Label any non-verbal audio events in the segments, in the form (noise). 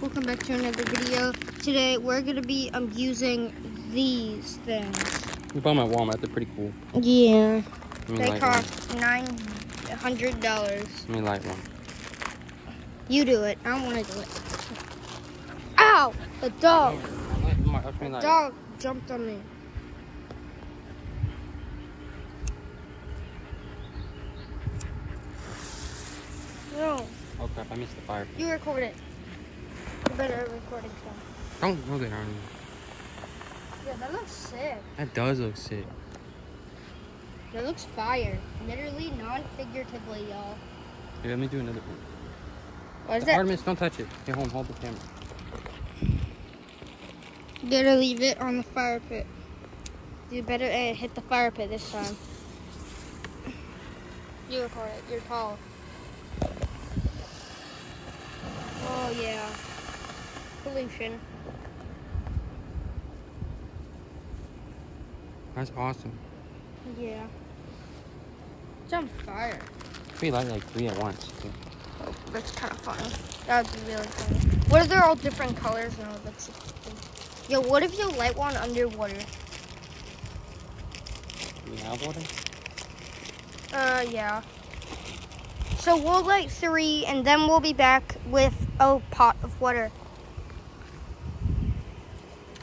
Welcome back to another video. Today we're gonna be um using these things. We bought them at Walmart. They're pretty cool. Yeah. They cost nine hundred dollars. Let me light one. You do it. I don't wanna do it. Ow! The dog. Light- Mark, Let me light. Dog jumped on me. No, Oh crap! I missed the fire. you record it. Better recording stuff. Don't on me. Yeah, that looks sick. That does look sick. That looks fire. Literally, non-figuratively, y'all. Here, let me do another one. What is that? Artemis, don't touch it. Here, hold, hold the camera. You gotta leave it on the fire pit. You better uh, hit the fire pit this time. You record it. You're tall. Oh yeah. Pollution. That's awesome. Yeah. It's on fire. We light like three at once. Oh, that's kind of fun. That would be really funny. What if they're all different colors? No, that's. Yo, what if you light one underwater? We have water. Uh, yeah. So we'll light three, and then we'll be back with a pot of water.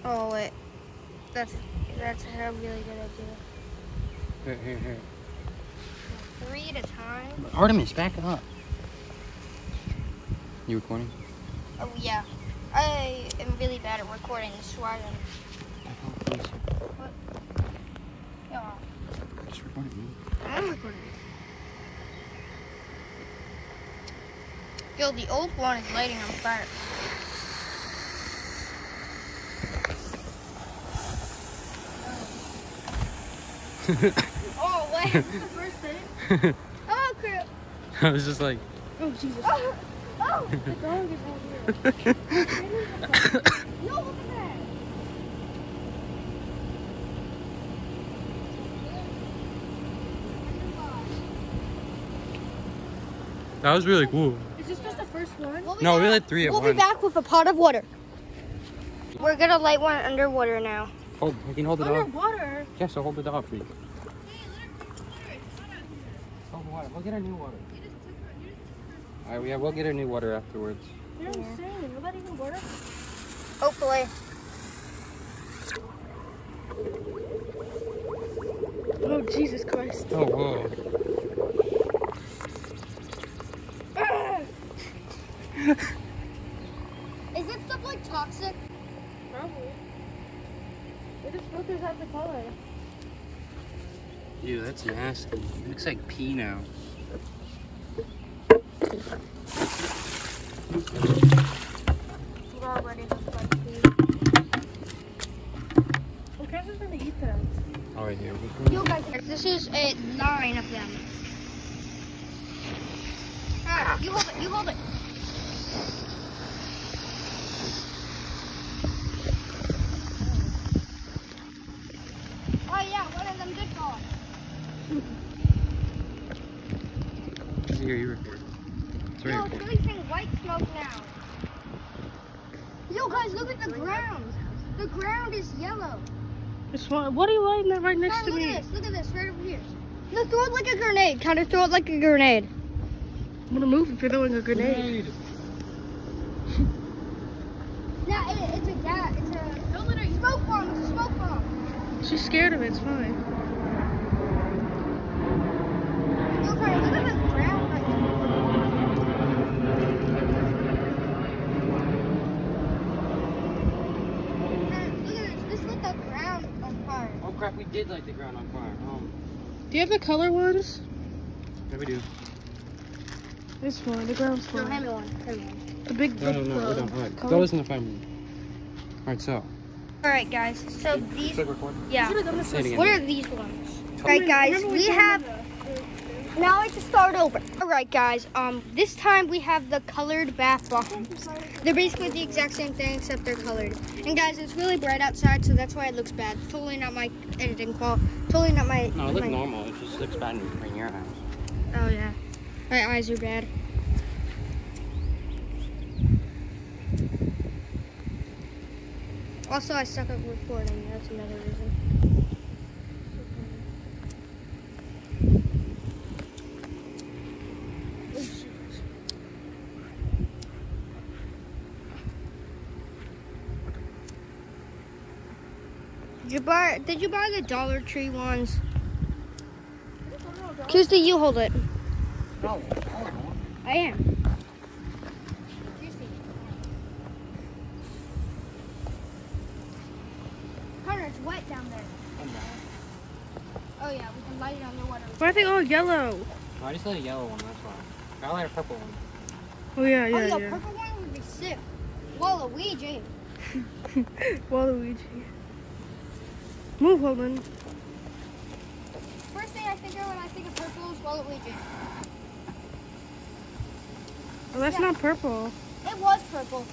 Oh wait, that's that's a really good idea. Here, here, here. Three at a time. Artemis, back up. You recording? Oh yeah, I am really bad at recording. This is why I'm. What? Yeah, Just recording. man. I'm recording. Yo, the old one is lighting on fire. (laughs) Oh wait, this is the first thing. (laughs) Oh crap! I was just like. Oh Jesus! (laughs) Oh, oh the dog is out here. No, look at that. That was really cool. Is this just the first one? We'll No, we back- lit three at We'll once. be back with a pot of water. We're gonna light one underwater now. Hold, you can hold it off. Underwater? Yeah, so hold it off, please. Hold the water. We'll get our new water. All right, yeah, we'll get our new water afterwards. You're insane. Will that even work? Hopefully. Oh, Jesus Christ. Oh, whoa. Is this stuff like toxic? Probably. It just filters out the color. Ew, that's nasty. It looks like pee now. It already looks like pee. Well, Cassie's gonna eat that. All right, here. You guys, this is a line of them. Ah, you hold it, you hold it. Oh yeah, one of them did fall. Here, you record. It's Yo, right it's here. releasing white smoke now. Yo guys, look at the ground. The ground is yellow. This one, what are you lighting that right next Guys, to look me? at this, look at this, right over here. No, throw it like a grenade. Kind of throw it like a grenade. I'm gonna move if you're throwing a grenade. Grenade. (laughs) Yeah, it, it's a gas. It's a smoke bomb. It's a smoke bomb. She's scared of it, it's fine. Yo, guys, look at the ground right now. Guys, Look at this. This lit the ground on fire. Oh crap, we did light the ground on fire. Um, Do you have the color ones? yeah, we do. This one, the ground's No, fine. hand me one. Hand me one. The big, No, no, big, no, we uh, don't. All right, color. throw this in the fire. All right, so. All right, guys. So these, yeah. Should've done this Say it again. What are these ones? All right, guys. We have. Now I just start over. All right, guys. Um, this time we have the colored bath bombs. They're basically the exact same thing except they're colored. And guys, it's really bright outside, so that's why it looks bad. Totally not my editing fault. Totally not my. No, it looks my- normal. It just looks bad in in your eyes. Oh yeah, my eyes are bad. Also, I suck at recording. That's another reason. Did you buy? Did you buy the Dollar Tree ones? Tuesday, you hold it. No. I am. Connor, it's wet down there. Oh, oh yeah, we can light it on the water. Why are they all yellow? Oh, I just lit a yellow one, that's why. I light a purple one. Oh yeah, oh, yeah, the yeah. purple one would be sick. Waluigi. (laughs) Waluigi. Move, Holden. First thing I think of when I think of purple is Waluigi. Oh, that's Yeah. not purple. It was purple.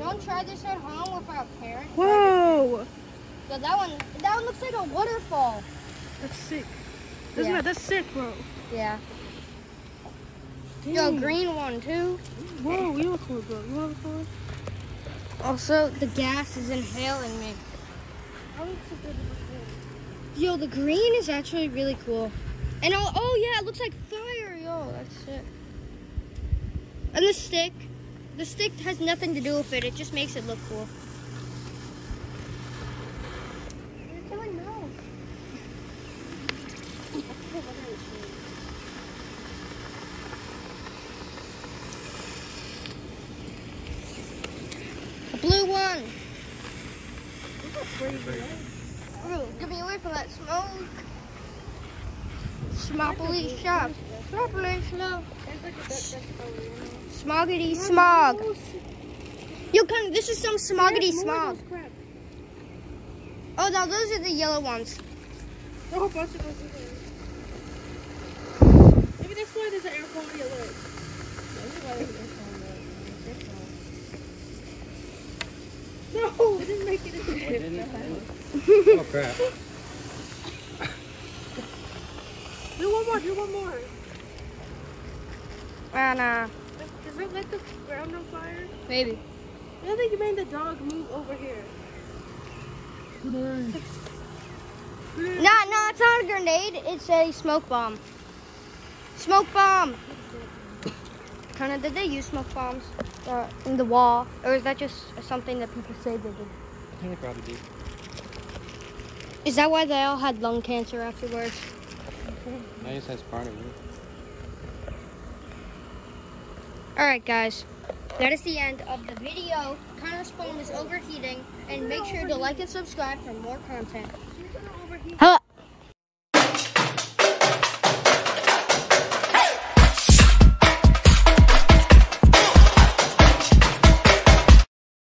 Don't try this at home without parents. Whoa, that one, that one looks like a waterfall. that's sick. Isn't Yeah. that that's sick, bro? Yeah. Yo, green one too. Whoa, you look cool, bro. You wanna look cool? Also, the gas is inhaling me. Yo, the green is actually really cool. And oh, oh yeah, it looks like fire. Yo, that's it. And the stick, the stick has nothing to do with it. It just makes it look cool. Blue one. Ooh, get me away from that smoke. Smoppily shop. Smoppily shop. Smoggity smog. You can. This is some smoggity smog. Oh, no, those are the yellow ones. Bunch of those. Maybe that's why there's an air quality alert. No, it didn't make it into What didn't the it? Oh crap. Do one more, do one more. Ah, nah. Does it let the ground on fire? Maybe. I think you made the dog move over here. No, no, it's not a grenade. It's a smoke bomb. Smoke bomb. Kind of. Did they use smoke bombs uh, in the wall, or is that just something that people say they did? I think they probably do. Is that why they all had lung cancer afterwards? I guess that's part of it. All right, guys. That is the end of the video. Connor's phone is overheating, and make sure to like and subscribe for more content. She's. Hello.